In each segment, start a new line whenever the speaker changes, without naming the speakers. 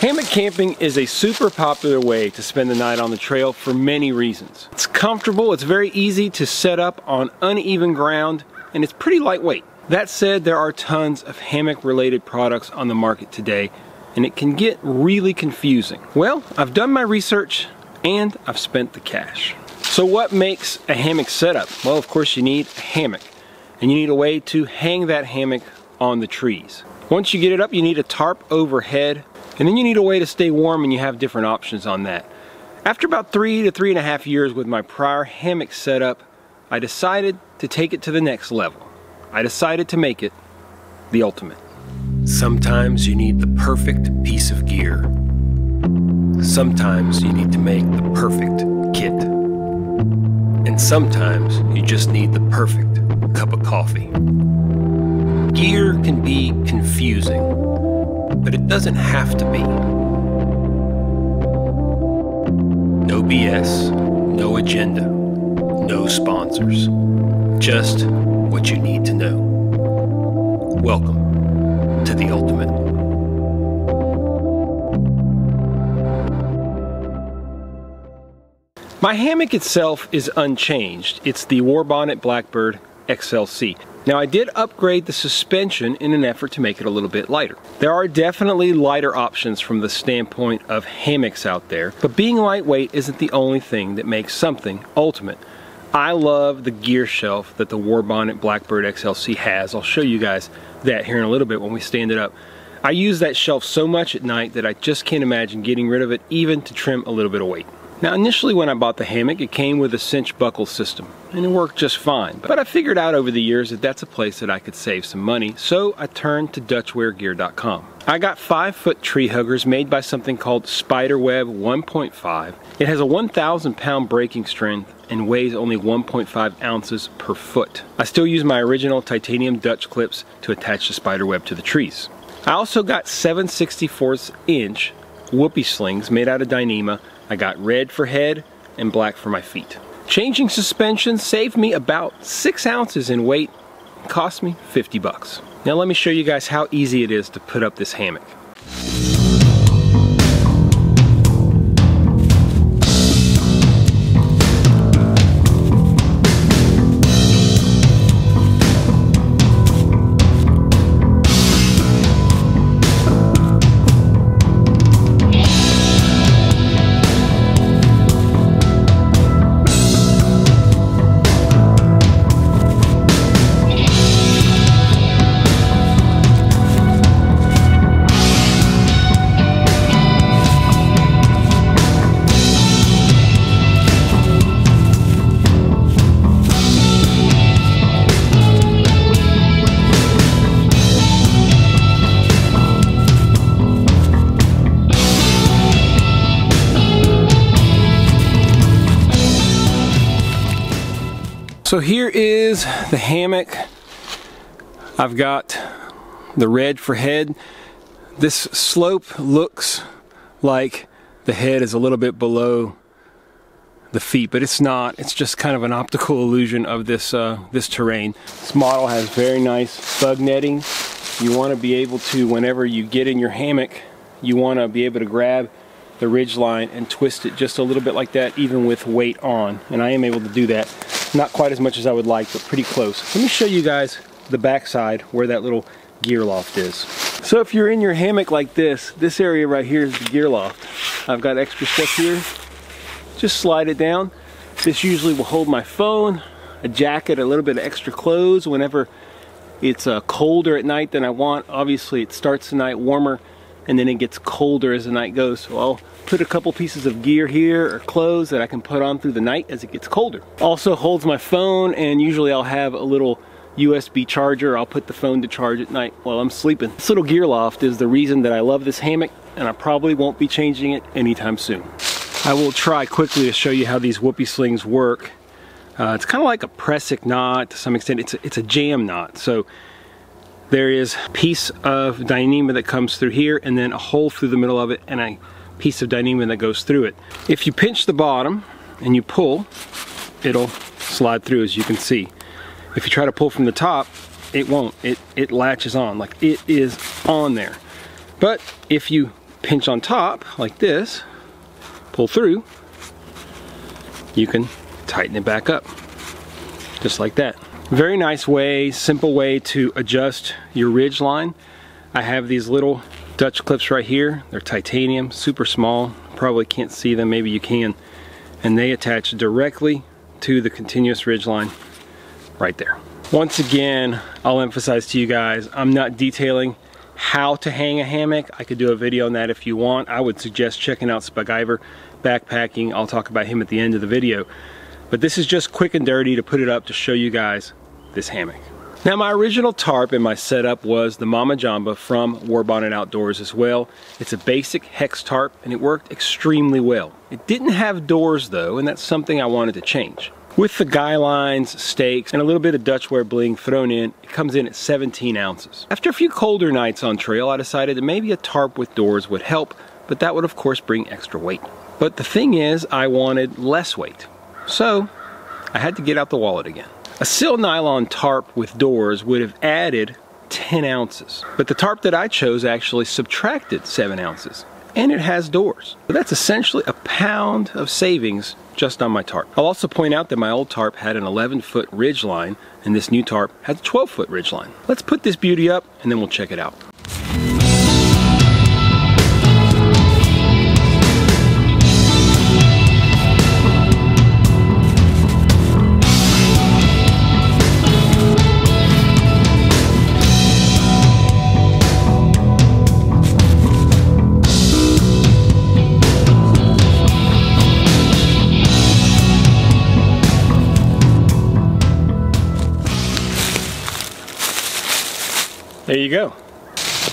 Hammock camping is a super popular way to spend the night on the trail for many reasons. It's comfortable, it's very easy to set up on uneven ground, and it's pretty lightweight. That said, there are tons of hammock related products on the market today, and it can get really confusing. Well, I've done my research and I've spent the cash. So what makes a hammock setup? Well, of course you need a hammock, and you need a way to hang that hammock on the trees. Once you get it up, you need a tarp overhead and then you need a way to stay warm and you have different options on that. After about three to three and a half years with my prior hammock setup, I decided to take it to the next level. I decided to make it the ultimate. Sometimes you need the perfect piece of gear. Sometimes you need to make the perfect kit. And sometimes you just need the perfect cup of coffee. Gear can be confusing but it doesn't have to be. No BS, no agenda, no sponsors. Just what you need to know. Welcome to the Ultimate. My hammock itself is unchanged. It's the Warbonnet Blackbird XLC. Now I did upgrade the suspension in an effort to make it a little bit lighter. There are definitely lighter options from the standpoint of hammocks out there, but being lightweight isn't the only thing that makes something ultimate. I love the gear shelf that the Warbonnet Blackbird XLC has. I'll show you guys that here in a little bit when we stand it up. I use that shelf so much at night that I just can't imagine getting rid of it even to trim a little bit of weight. Now initially when I bought the hammock it came with a cinch buckle system and it worked just fine but I figured out over the years that that's a place that I could save some money so I turned to DutchwareGear.com. I got 5 foot tree huggers made by something called Spiderweb 1.5. It has a 1,000 pound breaking strength and weighs only 1.5 ounces per foot. I still use my original titanium Dutch clips to attach the spiderweb to the trees. I also got 7 64 inch whoopie slings made out of Dyneema I got red for head and black for my feet. Changing suspension saved me about six ounces in weight, cost me 50 bucks. Now let me show you guys how easy it is to put up this hammock. So here is the hammock. I've got the red for head. This slope looks like the head is a little bit below the feet, but it's not. It's just kind of an optical illusion of this uh, this terrain. This model has very nice bug netting. You want to be able to, whenever you get in your hammock, you want to be able to grab the ridge line and twist it just a little bit like that, even with weight on. And I am able to do that. Not quite as much as I would like, but pretty close. Let me show you guys the backside where that little gear loft is. So if you're in your hammock like this, this area right here is the gear loft. I've got extra stuff here. Just slide it down. This usually will hold my phone, a jacket, a little bit of extra clothes whenever it's uh, colder at night than I want. Obviously it starts the night warmer and then it gets colder as the night goes. So I'll put a couple pieces of gear here or clothes that I can put on through the night as it gets colder. Also holds my phone and usually I'll have a little USB charger. I'll put the phone to charge at night while I'm sleeping. This little gear loft is the reason that I love this hammock and I probably won't be changing it anytime soon. I will try quickly to show you how these whoopie slings work. Uh, it's kind of like a prusik knot to some extent. It's a, it's a jam knot. So there is a piece of Dyneema that comes through here and then a hole through the middle of it and a piece of Dyneema that goes through it. If you pinch the bottom and you pull, it'll slide through as you can see. If you try to pull from the top, it won't. It, it latches on, like it is on there. But if you pinch on top like this, pull through, you can tighten it back up. Just like that. Very nice way, simple way to adjust your ridge line. I have these little Dutch clips right here. They're titanium, super small. Probably can't see them, maybe you can. And they attach directly to the continuous ridge line right there. Once again, I'll emphasize to you guys, I'm not detailing how to hang a hammock. I could do a video on that if you want. I would suggest checking out Spiguyver Backpacking. I'll talk about him at the end of the video. But this is just quick and dirty to put it up to show you guys this hammock. Now my original tarp in my setup was the Mamajamba from Warbonnet Outdoors as well. It's a basic hex tarp and it worked extremely well. It didn't have doors though and that's something I wanted to change. With the guy lines, stakes, and a little bit of Dutchware bling thrown in, it comes in at 17 ounces. After a few colder nights on trail, I decided that maybe a tarp with doors would help, but that would of course bring extra weight. But the thing is, I wanted less weight. So, I had to get out the wallet again. A silnylon tarp with doors would have added 10 ounces. But the tarp that I chose actually subtracted 7 ounces. And it has doors. That's essentially a pound of savings just on my tarp. I'll also point out that my old tarp had an 11 foot ridge line and this new tarp has a 12 foot ridge line. Let's put this beauty up and then we'll check it out. There you go.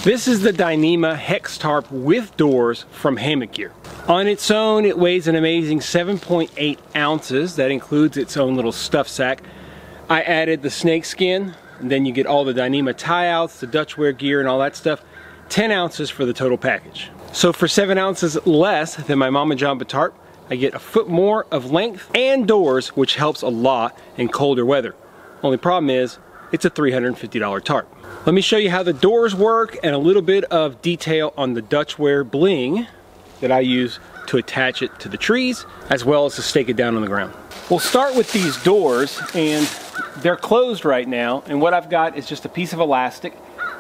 This is the Dyneema Hex Tarp with doors from Hammock Gear. On its own, it weighs an amazing 7.8 ounces. That includes its own little stuff sack. I added the snake skin, and then you get all the Dyneema tie-outs, the Dutchware gear, and all that stuff. 10 ounces for the total package. So for 7 ounces less than my Mamajamba tarp, I get a foot more of length and doors, which helps a lot in colder weather. Only problem is, it's a $350 tarp. Let me show you how the doors work and a little bit of detail on the Dutchware bling that I use to attach it to the trees as well as to stake it down on the ground. We'll start with these doors and they're closed right now and what I've got is just a piece of elastic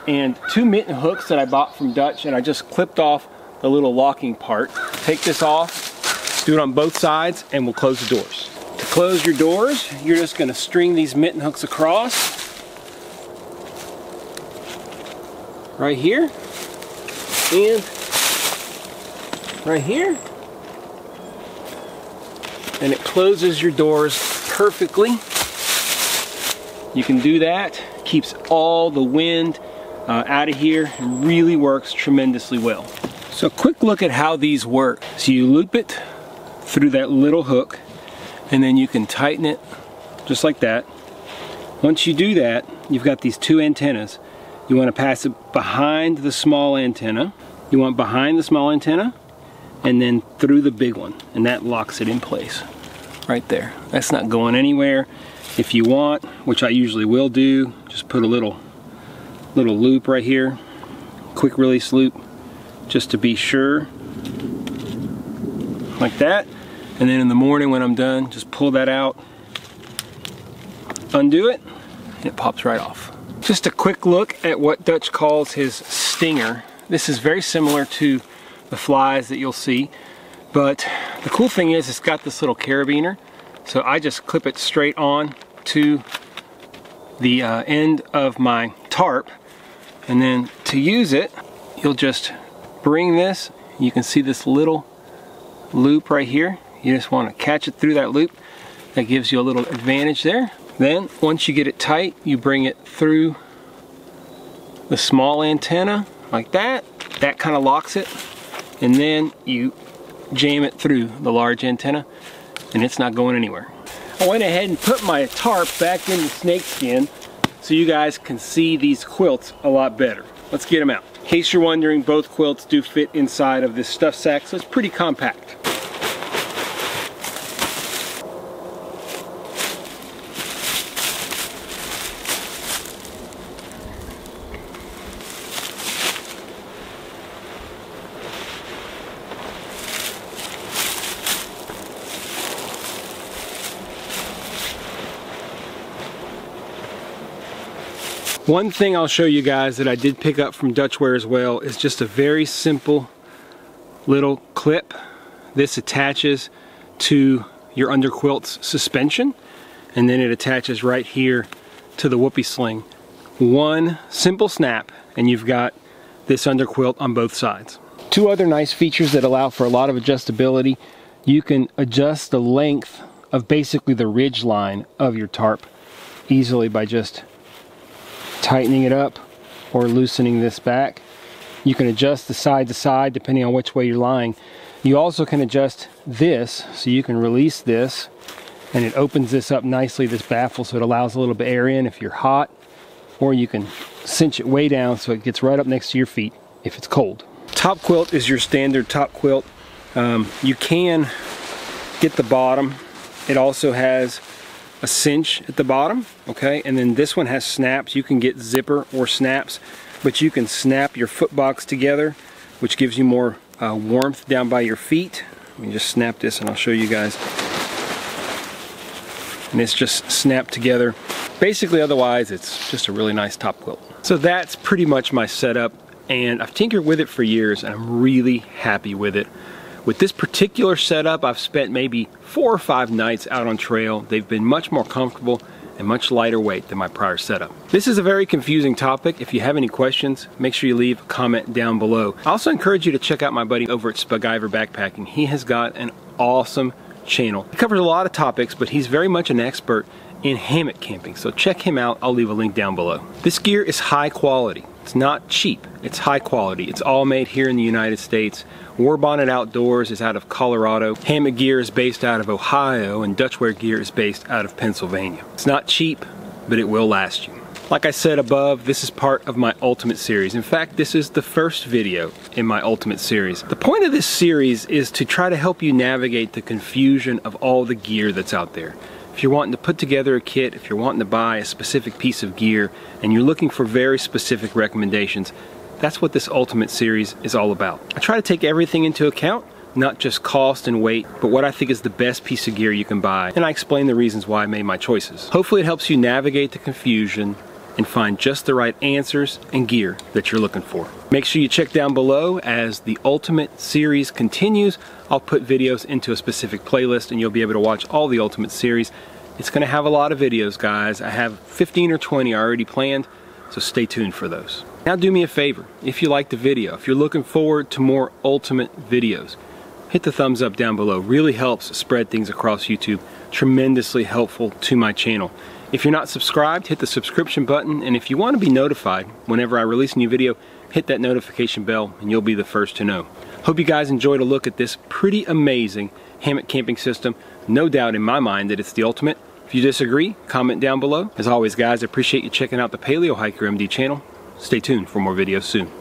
and two mitten hooks that I bought from Dutch and I just clipped off the little locking part. Take this off, do it on both sides and we'll close the doors. To close your doors, you're just going to string these mitten hooks across right here? And right here? And it closes your doors perfectly. You can do that. Keeps all the wind uh, out of here and really works tremendously well. So quick look at how these work. So you loop it through that little hook and then you can tighten it just like that. Once you do that you've got these two antennas you want to pass it behind the small antenna. You want behind the small antenna and then through the big one and that locks it in place right there. That's not going anywhere. If you want, which I usually will do, just put a little little loop right here, quick release loop, just to be sure, like that. And then in the morning when I'm done, just pull that out, undo it, and it pops right off. Just a quick look at what Dutch calls his stinger. This is very similar to the Flyz that you'll see, but the cool thing is it's got this little carabiner, so I just clip it straight on to the uh, end of my tarp, and then to use it, you'll just bring this, you can see this little loop right here, you just want to catch it through that loop, that gives you a little advantage there. Then, once you get it tight, you bring it through the small antenna, like that. That kind of locks it. And then you jam it through the large antenna, and it's not going anywhere. I went ahead and put my tarp back in the snakeskin so you guys can see these quilts a lot better. Let's get them out. In case you're wondering, both quilts do fit inside of this stuff sack, so it's pretty compact. One thing I'll show you guys that I did pick up from Dutchware as well is just a very simple little clip. This attaches to your underquilt's suspension and then it attaches right here to the whoopie sling. One simple snap and you've got this underquilt on both sides. Two other nice features that allow for a lot of adjustability. You can adjust the length of basically the ridge line of your tarp easily by just tightening it up or loosening this back. You can adjust the side to side depending on which way you're lying. You also can adjust this, so you can release this and it opens this up nicely, this baffle, so it allows a little bit air in if you're hot, or you can cinch it way down so it gets right up next to your feet if it's cold. Top quilt is your standard top quilt. Um, you can get the bottom. It also has a cinch at the bottom, okay? And then this one has snaps. You can get zipper or snaps, but you can snap your foot box together, which gives you more uh, warmth down by your feet. Let me just snap this and I'll show you guys. And it's just snapped together. Basically, otherwise, it's just a really nice top quilt. So that's pretty much my setup, and I've tinkered with it for years, and I'm really happy with it. With this particular setup, I've spent maybe four or five nights out on trail. They've been much more comfortable and much lighter weight than my prior setup. This is a very confusing topic. If you have any questions, make sure you leave a comment down below. I also encourage you to check out my buddy over at Spiguyver Backpacking. He has got an awesome channel. He covers a lot of topics, but he's very much an expert in hammock camping. So check him out. I'll leave a link down below. This gear is high quality. It's not cheap. It's high quality. It's all made here in the United States. Warbonnet Outdoors is out of Colorado. Hammock Gear is based out of Ohio and Dutchware Gear is based out of Pennsylvania. It's not cheap, but it will last you. Like I said above, this is part of my Ultimate series. In fact, this is the first video in my Ultimate series. The point of this series is to try to help you navigate the confusion of all the gear that's out there. If you're wanting to put together a kit, if you're wanting to buy a specific piece of gear, and you're looking for very specific recommendations, that's what this Ultimate series is all about. I try to take everything into account, not just cost and weight, but what I think is the best piece of gear you can buy, and I explain the reasons why I made my choices. Hopefully it helps you navigate the confusion and find just the right answers and gear that you're looking for. Make sure you check down below as the Ultimate series continues. I'll put videos into a specific playlist and you'll be able to watch all the Ultimate series. It's going to have a lot of videos, guys. I have 15 or 20 already planned, so stay tuned for those. Now do me a favor, if you like the video, if you're looking forward to more ultimate videos, hit the thumbs up down below. Really helps spread things across YouTube. Tremendously helpful to my channel. If you're not subscribed, hit the subscription button, and if you want to be notified whenever I release a new video, hit that notification bell and you'll be the first to know. Hope you guys enjoyed a look at this pretty amazing hammock camping system. No doubt in my mind that it's the ultimate. If you disagree, comment down below. As always guys, I appreciate you checking out the Paleo Hiker MD channel. Stay tuned for more videos soon.